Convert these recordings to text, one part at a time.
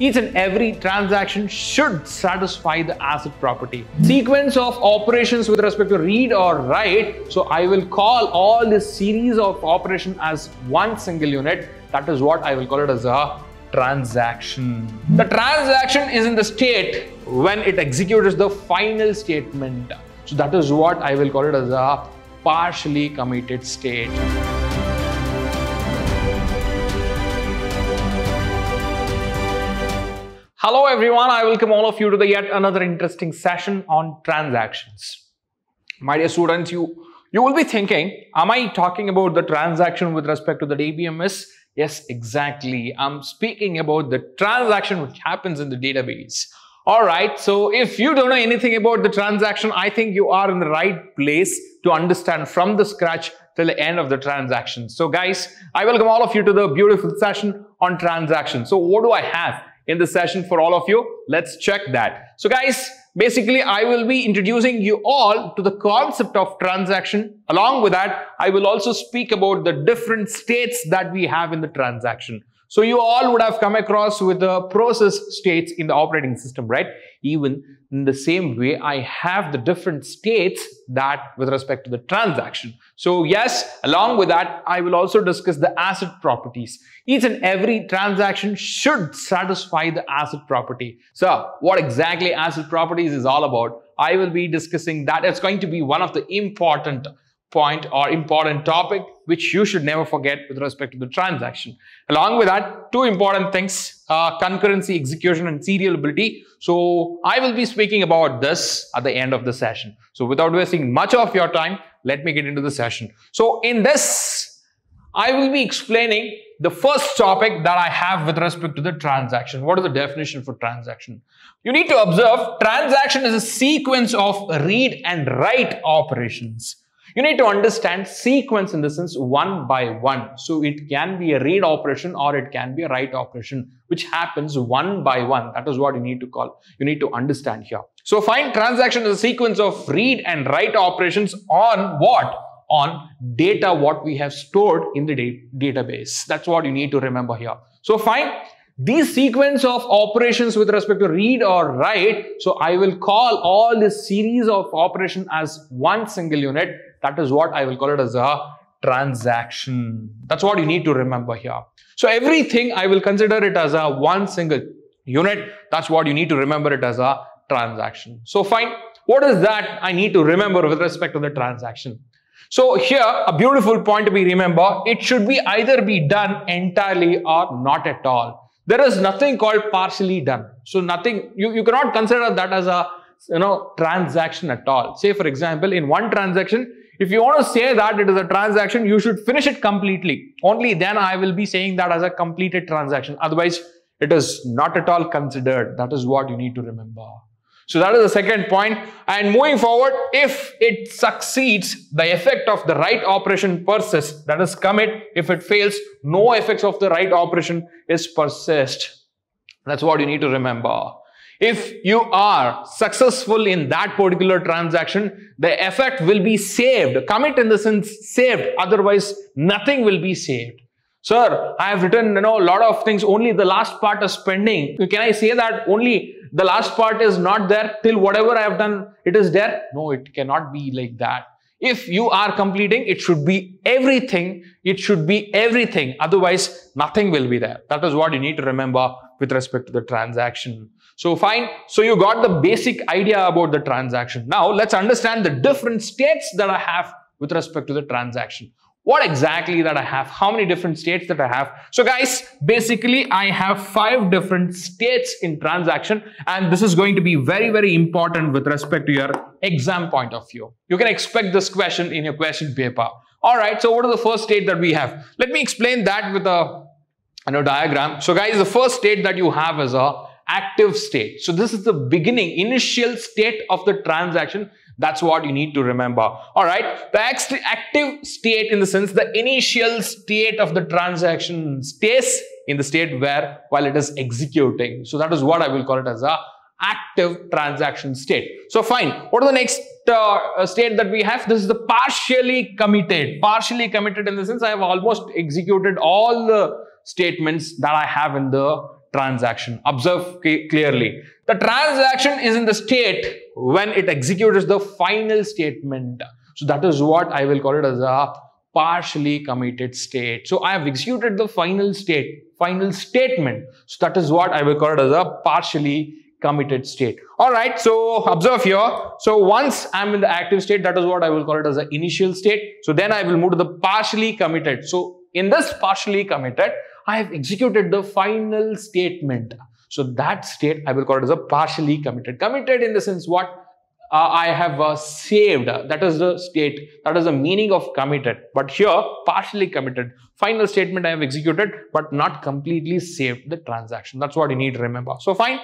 each and every transaction should satisfy the ACID property. Sequence of operations with respect to read or write. So I will call all this series of operation as one single unit. That is what I will call it as a transaction. The transaction is in the state when it executes the final statement. So that is what I will call it as a partially committed state. Hello everyone, I welcome all of you to the yet another interesting session on transactions. My dear students, you, you will be thinking, am I talking about the transaction with respect to the DBMS? Yes, exactly. I'm speaking about the transaction which happens in the database. Alright, so if you don't know anything about the transaction, I think you are in the right place to understand from the scratch till the end of the transaction. So guys, I welcome all of you to the beautiful session on transactions. So what do I have? In the session for all of you. Let's check that. So guys, basically I will be introducing you all to the concept of transaction. Along with that, I will also speak about the different states that we have in the transaction. So you all would have come across with the process states in the operating system, right? Even in the same way, I have the different states that with respect to the transaction. So yes, along with that, I will also discuss the ACID properties. Each and every transaction should satisfy the ACID property. So what exactly ACID properties is all about? I will be discussing that. It's going to be one of the important point or important topic which you should never forget with respect to the transaction. Along with that, two important things, uh, concurrency, execution and serializability. So I will be speaking about this at the end of the session. So without wasting much of your time, let me get into the session. So in this, I will be explaining the first topic that I have with respect to the transaction. What is the definition for transaction? You need to observe transaction is a sequence of read and write operations. You need to understand sequence in the sense one by one. So it can be a read operation or it can be a write operation, which happens one by one. That is what you need to call. You need to understand here. So find transaction is a sequence of read and write operations on what? On data what we have stored in the database. That's what you need to remember here. So find these sequence of operations with respect to read or write, so I will call all this series of operation as one single unit that is what I will call it as a transaction. That's what you need to remember here. So everything I will consider it as a one single unit. That's what you need to remember it as a transaction. So fine. What is that I need to remember with respect to the transaction? So here, a beautiful point to be remember, it should be either be done entirely or not at all. There is nothing called partially done. So nothing, you, you cannot consider that as a you know transaction at all. Say for example, in one transaction, if you want to say that it is a transaction, you should finish it completely. Only then I will be saying that as a completed transaction. Otherwise, it is not at all considered. That is what you need to remember. So that is the second point. And moving forward, if it succeeds, the effect of the write operation persists. That is commit. If it fails, no effects of the write operation is persist. That's what you need to remember. If you are successful in that particular transaction, the effect will be saved. Commit in the sense saved. Otherwise, nothing will be saved. Sir, I have written you know a lot of things. Only the last part is pending. Can I say that only the last part is not there till whatever I have done it is there? No, it cannot be like that. If you are completing, it should be everything. It should be everything. Otherwise, nothing will be there. That is what you need to remember with respect to the transaction. So fine. So you got the basic idea about the transaction. Now let's understand the different states that I have with respect to the transaction. What exactly that I have? How many different states that I have? So guys, basically I have five different states in transaction and this is going to be very, very important with respect to your exam point of view. You can expect this question in your question paper. All right. So what is the first state that we have? Let me explain that with a, a diagram. So guys, the first state that you have is a active state. So this is the beginning, initial state of the transaction. That's what you need to remember. All right. The active state in the sense the initial state of the transaction stays in the state where while it is executing. So that is what I will call it as a active transaction state. So fine. What are the next uh, state that we have? This is the partially committed. Partially committed in the sense I have almost executed all the statements that I have in the transaction. Observe clearly. The transaction is in the state when it executes the final statement. So that is what I will call it as a partially committed state. So I have executed the final state, final statement. So that is what I will call it as a partially committed state. All right, so observe here. So once I'm in the active state, that is what I will call it as the initial state. So then I will move to the partially committed. So in this partially committed, I have executed the final statement. So that state I will call it as a partially committed. Committed in the sense what? Uh, I have uh, saved. That is the state. That is the meaning of committed. But here, partially committed. Final statement I have executed, but not completely saved the transaction. That's what you need to remember. So fine.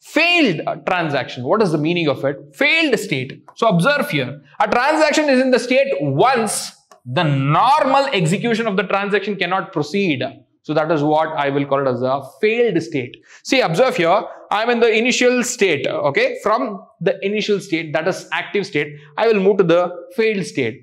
Failed transaction. What is the meaning of it? Failed state. So observe here. A transaction is in the state once the normal execution of the transaction cannot proceed. So that is what I will call it as a failed state. See, observe here, I'm in the initial state, okay? From the initial state, that is active state, I will move to the failed state.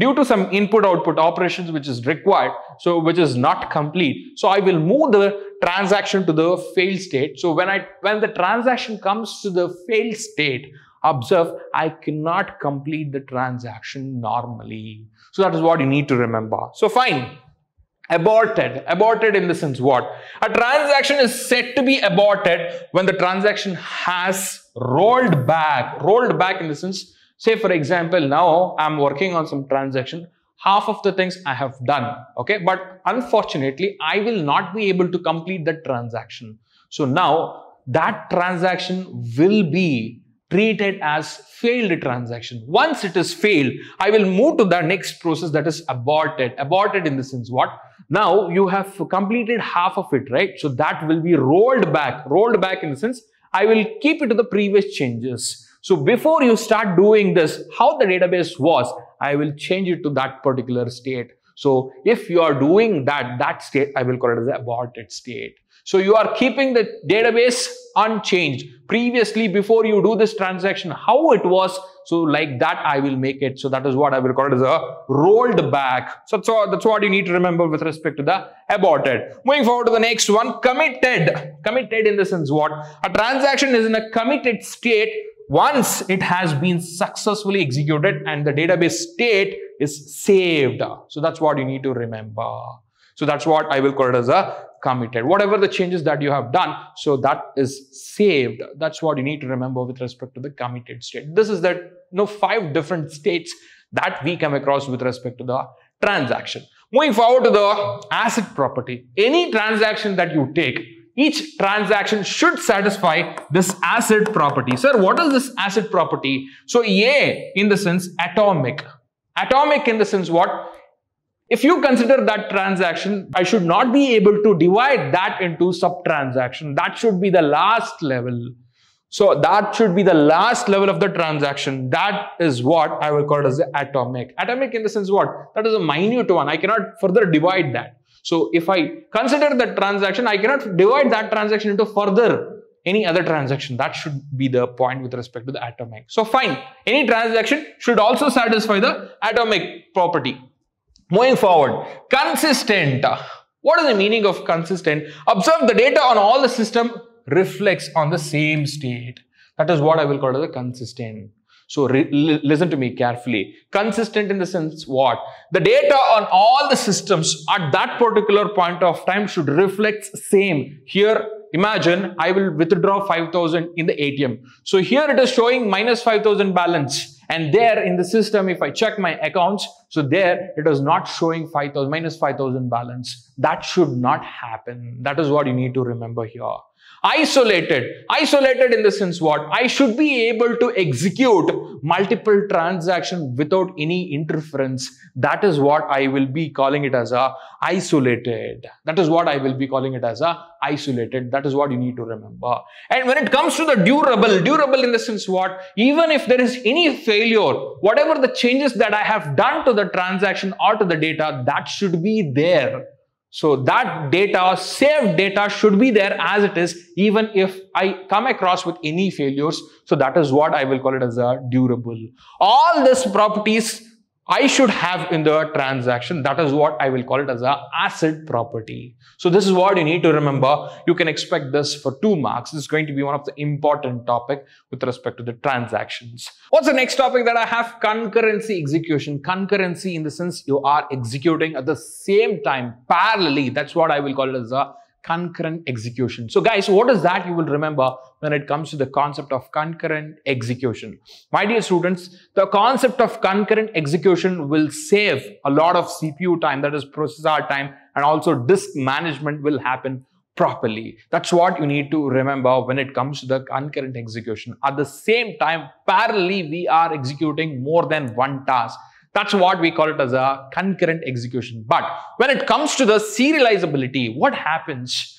Due to some input-output operations which is required, so which is not complete. So I will move the transaction to the failed state. So when I when the transaction comes to the failed state, observe I cannot complete the transaction normally. So that is what you need to remember. So fine. Aborted. Aborted in the sense what? A transaction is said to be aborted when the transaction has rolled back. Rolled back in the sense, say for example, now I'm working on some transaction. Half of the things I have done. Okay. But unfortunately, I will not be able to complete the transaction. So now that transaction will be treated as failed transaction. Once it is failed, I will move to the next process that is aborted. Aborted in the sense what? Now you have completed half of it, right? So that will be rolled back. Rolled back in the sense, I will keep it to the previous changes. So before you start doing this, how the database was, I will change it to that particular state. So if you are doing that, that state, I will call it as aborted state. So you are keeping the database unchanged. Previously, before you do this transaction, how it was, so like that I will make it. So that is what I will call it as a rolled back. So that's, all, that's what you need to remember with respect to the aborted. Moving forward to the next one, committed. Committed in the sense what? A transaction is in a committed state once it has been successfully executed and the database state is saved. So that's what you need to remember. So that's what I will call it as a committed. Whatever the changes that you have done, so that is saved. That's what you need to remember with respect to the committed state. This is that you know, five different states that we come across with respect to the transaction. Moving forward to the ACID property. Any transaction that you take, each transaction should satisfy this ACID property. Sir, what is this ACID property? So A in the sense atomic. Atomic in the sense what? If you consider that transaction, I should not be able to divide that into sub-transaction. That should be the last level. So that should be the last level of the transaction. That is what I will call as atomic. Atomic in the sense what? That is a minute one. I cannot further divide that. So if I consider that transaction, I cannot divide that transaction into further any other transaction. That should be the point with respect to the atomic. So fine. Any transaction should also satisfy the atomic property. Moving forward, consistent. What is the meaning of consistent? Observe the data on all the system reflects on the same state. That is what I will call as a consistent. So listen to me carefully. Consistent in the sense what? The data on all the systems at that particular point of time should reflect same. Here, imagine I will withdraw 5000 in the ATM. So here it is showing minus 5000 balance. And there in the system, if I check my accounts, so there it is not showing 5000 minus 5000 balance. That should not happen. That is what you need to remember here. Isolated. Isolated in the sense what? I should be able to execute multiple transactions without any interference. That is what I will be calling it as a isolated. That is what I will be calling it as a isolated. That is what you need to remember. And when it comes to the durable, durable in the sense what? Even if there is any failure, whatever the changes that I have done to the transaction or to the data, that should be there so that data, saved data should be there as it is even if I come across with any failures. So that is what I will call it as a durable. All these properties I should have in the transaction. That is what I will call it as a ACID property. So this is what you need to remember. You can expect this for two marks. This is going to be one of the important topic with respect to the transactions. What's the next topic that I have? Concurrency execution. Concurrency in the sense you are executing at the same time parallelly. That's what I will call it as a concurrent execution. So guys, what is that you will remember when it comes to the concept of concurrent execution? My dear students, the concept of concurrent execution will save a lot of CPU time, that is processor time, and also disk management will happen properly. That's what you need to remember when it comes to the concurrent execution. At the same time, parallelly, we are executing more than one task. That's what we call it as a concurrent execution. But when it comes to the serializability, what happens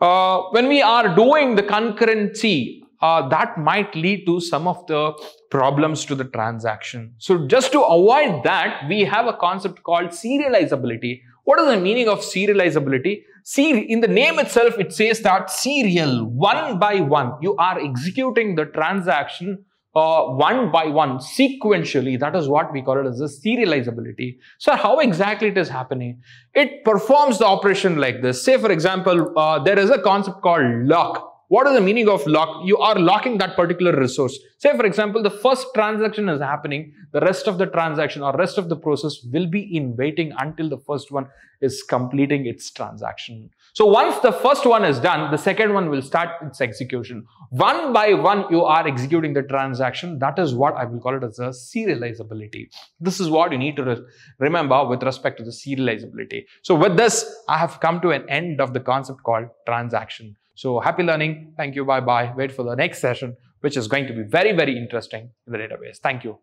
uh, when we are doing the concurrency? Uh, that might lead to some of the problems to the transaction. So just to avoid that, we have a concept called serializability. What is the meaning of serializability? See, in the name itself, it says that serial, one by one, you are executing the transaction uh, one by one sequentially that is what we call it as the serializability so how exactly it is happening it performs the operation like this say for example uh, there is a concept called lock what is the meaning of lock? You are locking that particular resource. Say, for example, the first transaction is happening, the rest of the transaction or rest of the process will be in waiting until the first one is completing its transaction. So once the first one is done, the second one will start its execution. One by one, you are executing the transaction. That is what I will call it as a serializability. This is what you need to re remember with respect to the serializability. So with this, I have come to an end of the concept called transaction. So happy learning. Thank you. Bye bye. Wait for the next session, which is going to be very, very interesting in the database. Thank you.